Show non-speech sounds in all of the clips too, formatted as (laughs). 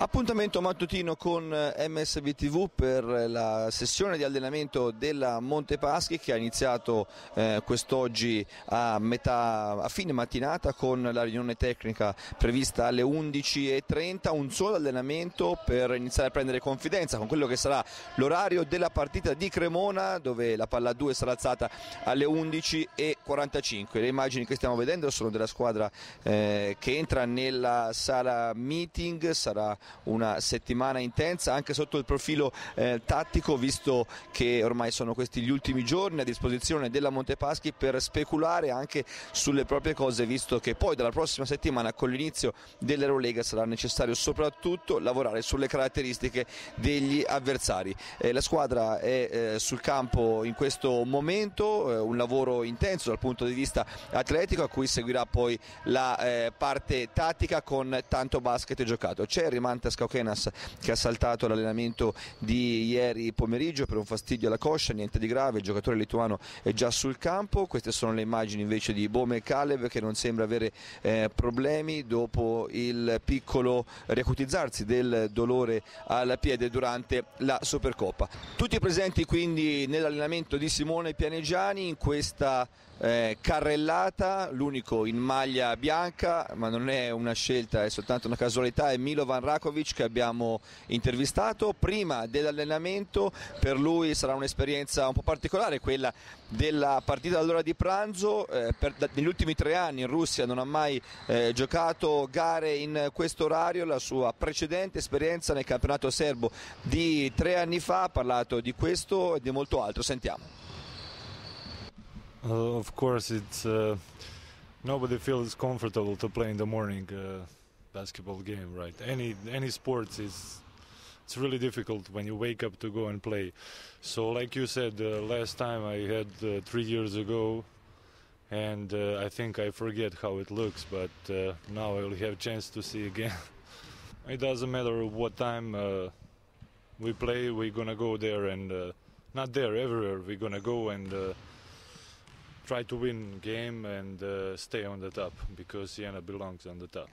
Appuntamento mattutino con eh, MSVTV per la sessione di allenamento della Montepaschi che ha iniziato eh, quest'oggi a, a fine mattinata con la riunione tecnica prevista alle 11.30, un solo allenamento per iniziare a prendere confidenza con quello che sarà l'orario della partita di Cremona dove la palla 2 sarà alzata alle 11.45. Le immagini che stiamo vedendo sono della squadra eh, che entra nella sala meeting, sarà una settimana intensa anche sotto il profilo eh, tattico visto che ormai sono questi gli ultimi giorni a disposizione della Montepaschi per speculare anche sulle proprie cose visto che poi dalla prossima settimana con l'inizio dell'Eurolega sarà necessario soprattutto lavorare sulle caratteristiche degli avversari. Eh, la squadra è eh, sul campo in questo momento, eh, un lavoro intenso dal punto di vista atletico a cui seguirà poi la eh, parte tattica con tanto basket giocato. C'è Rimantas Cauquenas che ha saltato l'allenamento di ieri pomeriggio per un fastidio alla coscia, niente di grave, il giocatore lituano è già sul campo, queste sono le immagini invece di Bome Kalev che non sembra avere eh, problemi dopo il piccolo riacutizzarsi del dolore al piede durante la Supercoppa. Tutti presenti quindi nell'allenamento di Simone Pianegiani in questa eh, carrellata, l'unico in maglia bianca, ma non è una scelta, è soltanto una casualità, è Milovan Rakovic che abbiamo intervistato. Prima dell'allenamento, per lui sarà un'esperienza un po' particolare quella della partita all'ora di pranzo, eh, per, da, negli ultimi tre anni in Russia non ha mai eh, giocato gare in questo orario, la sua precedente esperienza nel campionato serbo di tre anni fa ha parlato di questo e di molto altro, sentiamo. Uh, of course, it's uh, nobody feels comfortable to play in the morning uh, basketball game, right? Any any sports is it's really difficult when you wake up to go and play. So, like you said, uh, last time I had uh, three years ago, and uh, I think I forget how it looks, but now I will have chance to see again. (laughs) it doesn't matter what time we play, we're gonna go there and not there everywhere. We're gonna go and try to win game and uh, stay on the top because Siena belongs on the top.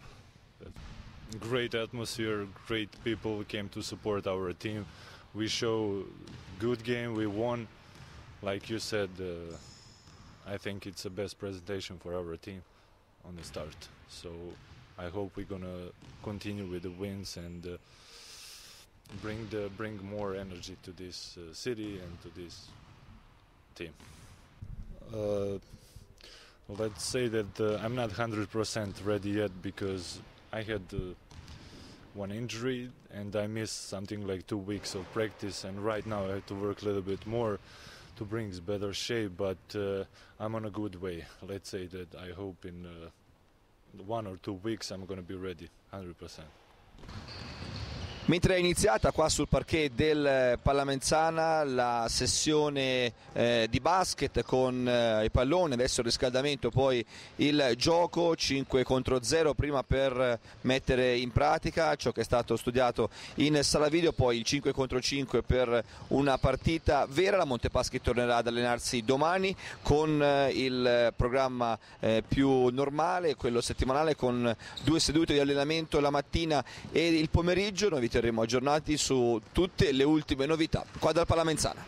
Great atmosphere, great people came to support our team. We show good game, we won. Like you said, uh, I think it's the best presentation for our team on the start. So I hope we're gonna continue with the wins and uh, bring the bring more energy to this uh, city and to this team. Uh, let's say that uh, I'm not 100% ready yet because I had uh, one injury and I missed something like two weeks of practice, and right now I have to work a little bit more to bring better shape. But uh, I'm on a good way. Let's say that I hope in uh, one or two weeks I'm going to be ready 100%. Mentre è iniziata qua sul parquet del Pallamenzana la sessione eh, di basket con eh, i palloni, adesso il riscaldamento, poi il gioco 5 contro 0 prima per mettere in pratica ciò che è stato studiato in sala video, poi il 5 contro 5 per una partita vera. La Montepaschi tornerà ad allenarsi domani con eh, il programma eh, più normale, quello settimanale con due sedute di allenamento la mattina e il pomeriggio. Noi vi terremo aggiornati su tutte le ultime novità qua dal Palamenzana.